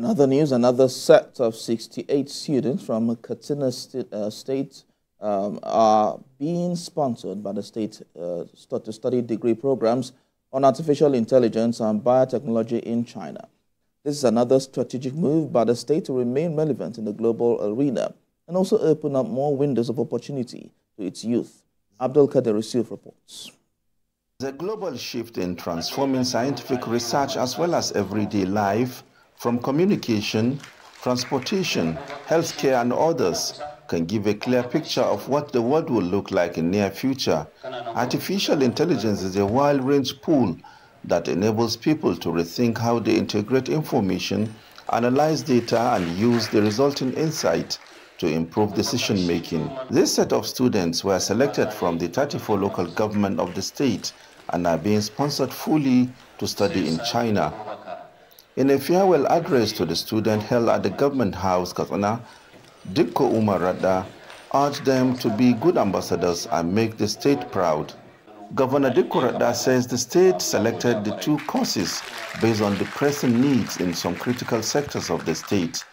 In other news, another set of 68 students from Katsina St uh, State um, are being sponsored by the state uh, to study degree programs on artificial intelligence and biotechnology in China. This is another strategic move by the state to remain relevant in the global arena and also open up more windows of opportunity to its youth. Abdul Kader Yusuf reports. The global shift in transforming scientific research as well as everyday life from communication, transportation, healthcare and others can give a clear picture of what the world will look like in near future. Artificial intelligence is a wide-range pool that enables people to rethink how they integrate information, analyze data and use the resulting insight to improve decision making. This set of students were selected from the 34 local government of the state and are being sponsored fully to study in China. In a farewell address to the student held at the government house, Katsina, Dikko Umar Radda urged them to be good ambassadors and make the state proud. Governor Dikko Radda says the state selected the two courses based on the pressing needs in some critical sectors of the state.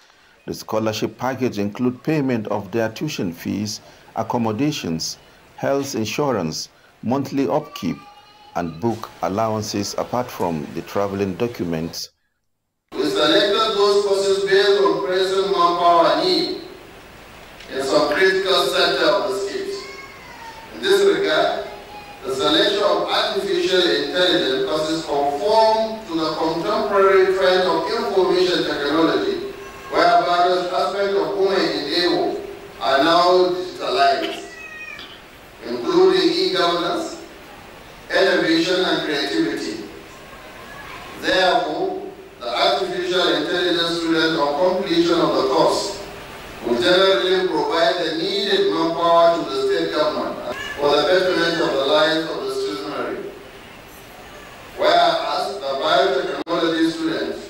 The scholarship package includes payment of their tuition fees, accommodations, health insurance, monthly upkeep, and book allowances apart from the traveling documents selected those courses based on present manpower need in some critical sector of the state. In this regard, the selection of artificial intelligence courses conform to the contemporary trend of information technology, where various aspects of human endeavor are now digitalized, including e-governance, innovation, and creativity. Therefore, artificial intelligence students on completion of the course will generally provide the needed manpower to the state government for the betterment of the lives of the citizenry. Whereas the biotechnology students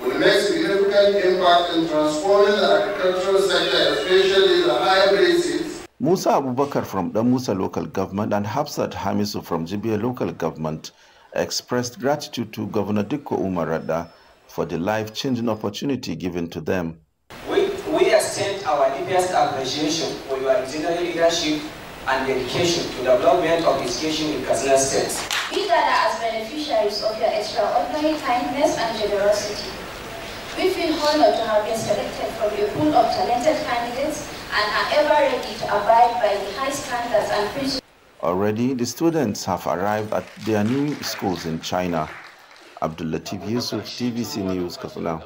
will make significant impact in transforming the agricultural sector, especially the hybrid seeds. Musa Abubakar from the Musa local government and Hafsat Hamisu from Jibia local government expressed gratitude to Governor Dikko Umar Radda for the life-changing opportunity given to them. We, we extend our deepest appreciation for your exemplary leadership and dedication to the development of education in Katsina State. We gather as beneficiaries of your extraordinary kindness and generosity. We feel honored to have been selected from a pool of talented candidates and are ever ready to abide by the high standards and principles. Already, the students have arrived at their new schools in China. Abdul Latif Yusuf, TVC News, Katsina.